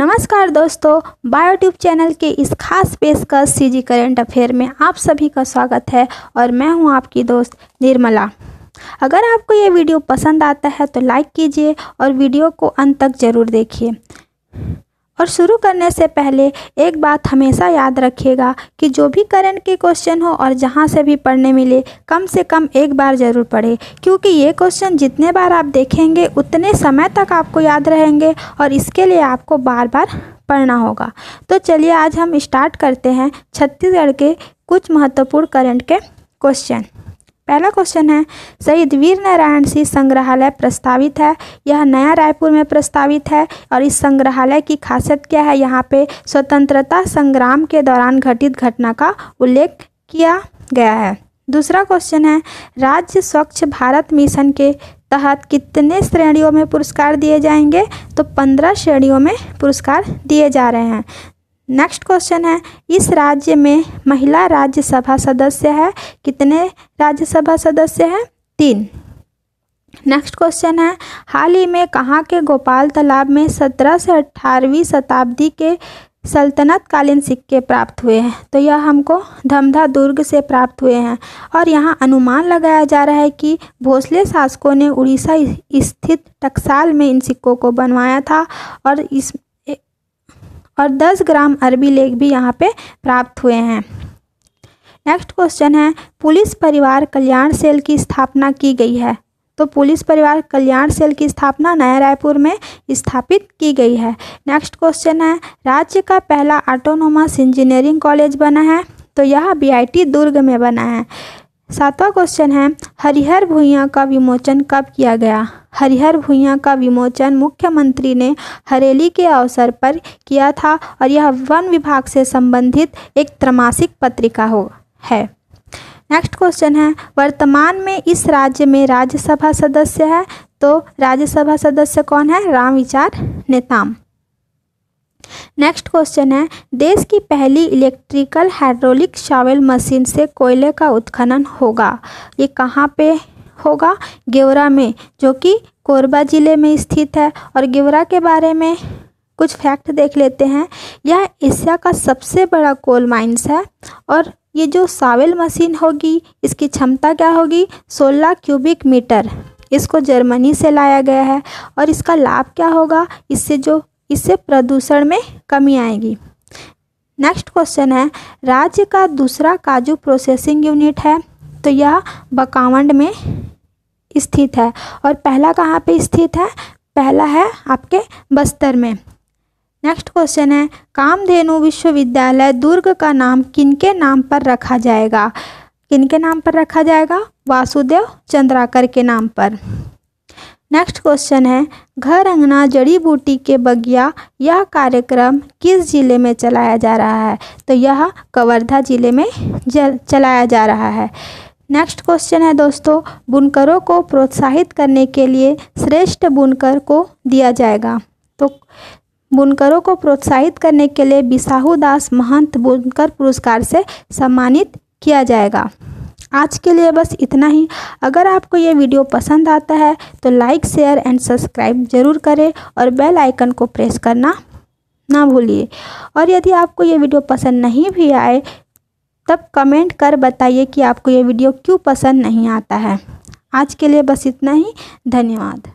नमस्कार दोस्तों बायोट्यूब चैनल के इस खास पेशकश सीजी करेंट अफेयर में आप सभी का स्वागत है और मैं हूँ आपकी दोस्त निर्मला। अगर आपको ये वीडियो पसंद आता है तो लाइक कीजिए और वीडियो को अंत तक ज़रूर देखिए। और शुरू करने से पहले एक बात हमेशा याद रखिएगा कि जो भी करंट के क्वेश्चन हो और जहाँ से भी पढ़ने मिले, कम से कम एक बार ज़रूर पढ़े। क्योंकि ये क्वेश्चन जितने बार आप देखेंगे, उतने समय तक आपको याद रहेंगे और इसके लिए आपको बार बार पढ़ना होगा। तो चलिए आज हम स्टार्ट करते हैं छत्तीसगढ़ के कुछ महत्वपूर्ण करंट के क्वेश्चन पहला क्वेश्चन है, शहीद वीर नारायण सिंह संग्रहालय प्रस्तावित है। यह नया रायपुर में प्रस्तावित है और इस संग्रहालय की खासियत क्या है? यहाँ पे स्वतंत्रता संग्राम के दौरान घटित घटना का उल्लेख किया गया है। दूसरा क्वेश्चन है, राज्य स्वच्छ भारत मिशन के तहत कितने श्रेणियों में पुरस्कार दिए जाएँगे? तो पंद्रह श्रेणियों में पुरस्कार दिए जा रहे हैं। नेक्स्ट क्वेश्चन है, इस राज्य में महिला राज्यसभा सदस्य है? कितने राज्यसभा सदस्य हैं? तीन। नेक्स्ट क्वेश्चन है, हाल ही में कहाँ के गोपाल तालाब में सत्रह से अठारहवीं शताब्दी के सल्तनत कालीन सिक्के प्राप्त हुए हैं? तो यह हमको धमधा दुर्ग से प्राप्त हुए हैं। और यहाँ अनुमान लगाया जा रहा है कि भोसले शासकों ने उड़ीसा स्थित टकसाल में इन सिक्कों को बनवाया था और इस और 10 ग्राम अरबी लेख भी यहाँ पे प्राप्त हुए हैं। नेक्स्ट क्वेश्चन है, पुलिस परिवार कल्याण सेल की स्थापना की गई है। तो पुलिस परिवार कल्याण सेल की स्थापना नया रायपुर में स्थापित की गई है। नेक्स्ट क्वेश्चन है, राज्य का पहला ऑटोनोमस इंजीनियरिंग कॉलेज बना है तो यह बीआईटी दुर्ग में बना है। सातवां क्वेश्चन है, हरिहर भूइयाँ का विमोचन कब किया गया? हरिहर भूइयाँ का विमोचन मुख्यमंत्री ने हरेली के अवसर पर किया था और यह वन विभाग से संबंधित एक त्रमासिक पत्रिका हो, है। नेक्स्ट क्वेश्चन है, वर्तमान में इस राज्य में राज्यसभा सदस्य है तो राज्यसभा सदस्य कौन है? राम विचार नेताम। नेक्स्ट क्वेश्चन है, देश की पहली इलेक्ट्रिकल हाइड्रोलिक शावेल मशीन से कोयले का उत्खनन होगा, ये कहाँ पे होगा गेवरा में, जो कि कोरबा ज़िले में स्थित है। और गेवरा के बारे में कुछ फैक्ट देख लेते हैं। यह एशिया का सबसे बड़ा कोल माइंस है और ये जो सावेल मशीन होगी, इसकी क्षमता क्या होगी? 16 क्यूबिक मीटर। इसको जर्मनी से लाया गया है। और इसका लाभ क्या होगा? इससे जो, इससे प्रदूषण में कमी आएगी। नेक्स्ट क्वेश्चन है, राज्य का दूसरा काजू प्रोसेसिंग यूनिट है। तो यह बकावंड में स्थित है। और पहला कहाँ पे स्थित है? पहला है आपके बस्तर में। नेक्स्ट क्वेश्चन है, कामधेनु विश्वविद्यालय दुर्ग का नाम किनके नाम पर रखा जाएगा? किनके नाम पर रखा जाएगा? वासुदेव चंद्राकर के नाम पर। नेक्स्ट क्वेश्चन है, घर अंगना जड़ी बूटी के बगिया यह कार्यक्रम किस ज़िले में चलाया जा रहा है? तो यह कवर्धा ज़िले में चलाया जा रहा है। नेक्स्ट क्वेश्चन है दोस्तों, बुनकरों को प्रोत्साहित करने के लिए श्रेष्ठ बुनकर को दिया जाएगा। तो बुनकरों को प्रोत्साहित करने के लिए बिसाहू दास महंत बुनकर पुरस्कार से सम्मानित किया जाएगा। आज के लिए बस इतना ही। अगर आपको ये वीडियो पसंद आता है तो लाइक शेयर एंड सब्सक्राइब ज़रूर करें और बेल आइकन को प्रेस करना ना भूलिए। और यदि आपको ये वीडियो पसंद नहीं भी आए तब कमेंट कर बताइए कि आपको ये वीडियो क्यों पसंद नहीं आता है। आज के लिए बस इतना ही। धन्यवाद।